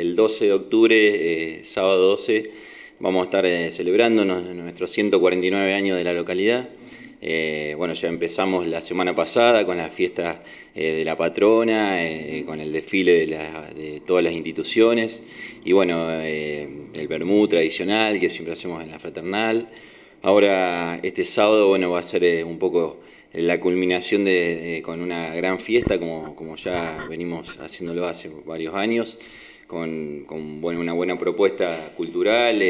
el, 12 de octubre, sábado 12, vamos a estar celebrando nuestros 149 años de la localidad. Eh, bueno, ya empezamos la semana pasada con la fiesta eh, de la patrona, eh, con el desfile de, todas las instituciones y bueno, el Bermú tradicional que siempre hacemos en la fraternal. Ahora este sábado bueno, va a ser un poco la culminación de, con una gran fiesta como, como ya venimos haciéndolo hace varios años. Con, bueno, una buena propuesta cultural,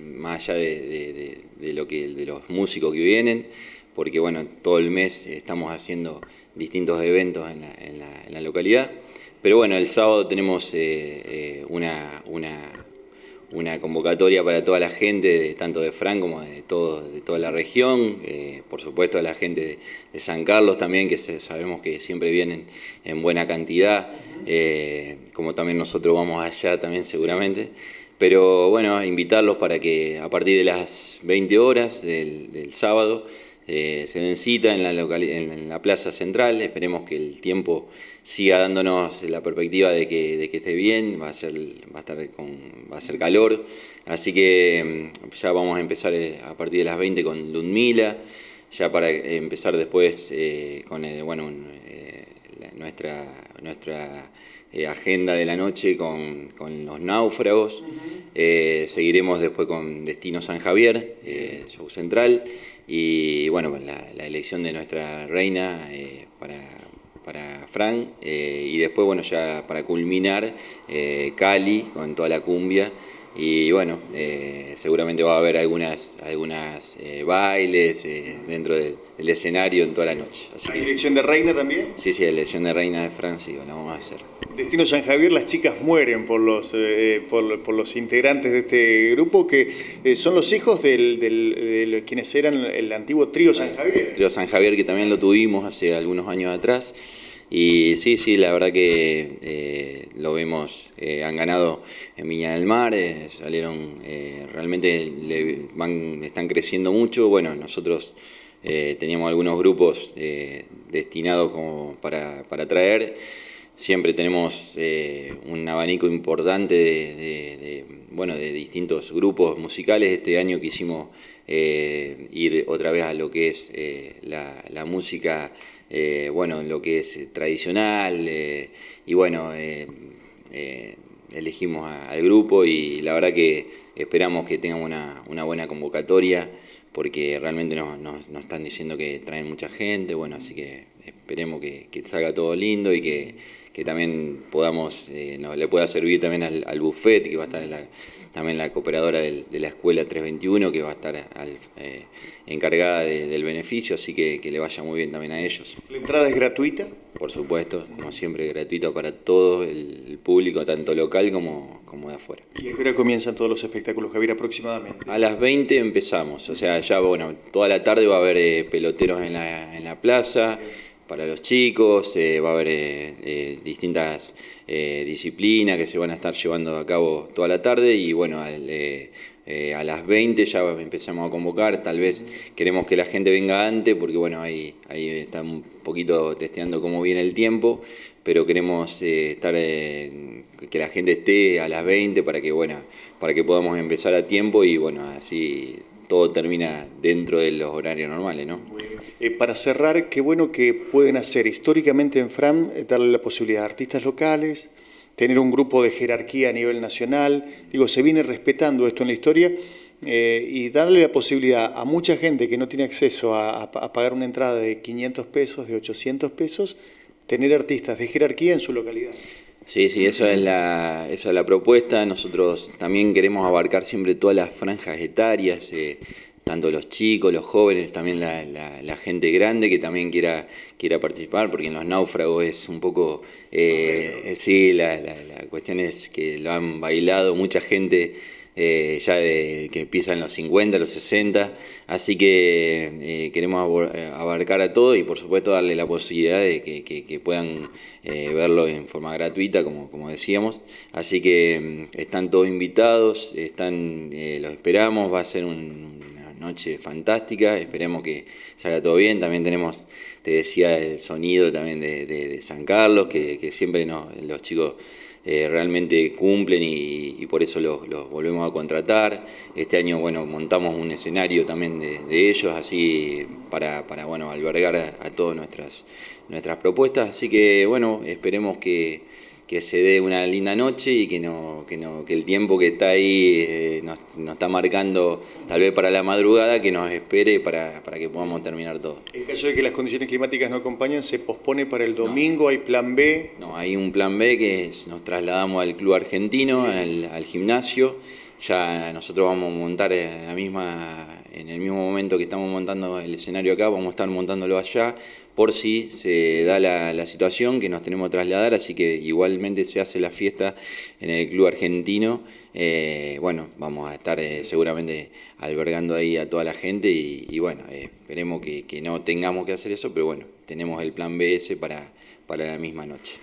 más allá de, lo que, de los músicos que vienen porque bueno, todo el mes estamos haciendo distintos eventos en la, localidad. Pero bueno, el sábado tenemos eh, eh, una, una, convocatoria para toda la gente, tanto de Fran como de, todo, de toda la región, eh, por supuesto a la gente de, San Carlos también, que sabemos que siempre vienen en buena cantidad, como también nosotros vamos allá también seguramente. Pero bueno, invitarlos para que a partir de las 20 horas del sábado eh, se den cita en la, en la plaza central, esperemos que el tiempo siga dándonos la perspectiva de que, de que esté bien, va a, ser, va, a estar con, va a ser calor, así que mm, ya vamos a empezar eh, a partir de las 20 con Ludmila, ya para empezar después eh, con bueno, nuestra, nuestra agenda de la noche con, con los náufragos, seguiremos después con Destino San Javier, show central, y bueno, la, elección de nuestra reina eh, para, para Fran eh, y después bueno ya para culminar eh, Cali con toda la cumbia y bueno, seguramente va a haber algunas, algunas bailes dentro del, escenario en toda la noche. ¿Hay elección de reina también? Sí, sí, elección de reina de Francia, la vamos a hacer. Destino San Javier, las chicas mueren por los, eh, por, los integrantes de este grupo, que eh, son los hijos de quienes eran el antiguo trío San Javier. Trío San Javier, que también lo tuvimos hace algunos años atrás. Y sí, sí, la verdad que eh, lo vemos, han ganado en Viña del Mar, salieron, realmente van, están creciendo mucho. Bueno, nosotros teníamos algunos grupos destinados como para, para traer siempre tenemos eh, un abanico importante de, bueno, de distintos grupos musicales. Este año quisimos eh, ir otra vez a lo que es eh, la, música, bueno, lo que es tradicional, y bueno, elegimos al grupo y la verdad que esperamos que tengan una, buena convocatoria porque realmente nos, están diciendo que traen mucha gente, bueno, así que esperemos que salga todo lindo y que que también podamos, eh, le pueda servir también al, al, buffet, que va a estar también la cooperadora de la Escuela 321, que va a estar eh, encargada del beneficio, así que, que le vaya muy bien también a ellos. ¿La entrada es gratuita? Por supuesto, como siempre, gratuita para todo el público, tanto local como, como de afuera. ¿Y a qué hora comienzan todos los espectáculos, Javier, aproximadamente? A las 20 empezamos, o sea, ya, bueno, toda la tarde va a haber eh, peloteros en la, en la plaza para los chicos, eh, va a haber eh, eh, distintas disciplinas que se van a estar llevando a cabo toda la tarde y bueno, a las 20 ya empezamos a convocar, tal vez queremos que la gente venga antes porque bueno, ahí, ahí está un poquito testeando cómo viene el tiempo, pero queremos estar que la gente esté a las 20 para que bueno, para que podamos empezar a tiempo y bueno, así todo termina dentro de los horarios normales, ¿no? Eh, para cerrar, qué bueno que pueden hacer históricamente en FRAM, eh, darle la posibilidad a artistas locales, tener un grupo de jerarquía a nivel nacional, digo, se viene respetando esto en la historia eh, y darle la posibilidad a mucha gente que no tiene acceso a, pagar una entrada de 500 pesos, de 800 pesos, tener artistas de jerarquía en su localidad. Sí, sí, esa es, la, esa es la propuesta. Nosotros también queremos abarcar siempre todas las franjas etarias, eh, tanto los chicos, los jóvenes, también la, gente grande que también quiera, quiera participar, porque en los náufragos es un poco, eh, sí, la, la cuestión es que lo han bailado mucha gente eh, ya de, que empiezan los 50, los 60, así que eh, queremos eh, abarcar a todo y por supuesto darle la posibilidad de que, puedan verlo en forma gratuita, como, decíamos, así que mm, están todos invitados, están, los esperamos, va a ser una noche fantástica, esperemos que salga todo bien, también tenemos, te decía, el sonido también de, San Carlos, que, siempre los chicos eh, realmente cumplen y, por eso los, volvemos a contratar. Este año, bueno, montamos un escenario también de, ellos, así para, para bueno, albergar a, todas nuestras, nuestras propuestas. Así que, bueno, esperemos que que se dé una linda noche y que no, que no, que el tiempo que está ahí eh, nos, está marcando tal vez para la madrugada, que nos espere para, para, que podamos terminar todo. En caso de que las condiciones climáticas no acompañen, ¿se pospone para el domingo? ¿Hay plan B? No, hay un plan B que nos trasladamos al club argentino, al, al gimnasio. Ya nosotros vamos a montar en, la misma, en el mismo momento que estamos montando el escenario acá, vamos a estar montándolo allá por si se da la, situación que nos tenemos que trasladar, así que igualmente se hace la fiesta en el club argentino. Eh, bueno, vamos a estar eh, seguramente albergando ahí a toda la gente y, bueno, eh, esperemos que, no tengamos que hacer eso, pero bueno, tenemos el plan BS para, para la misma noche.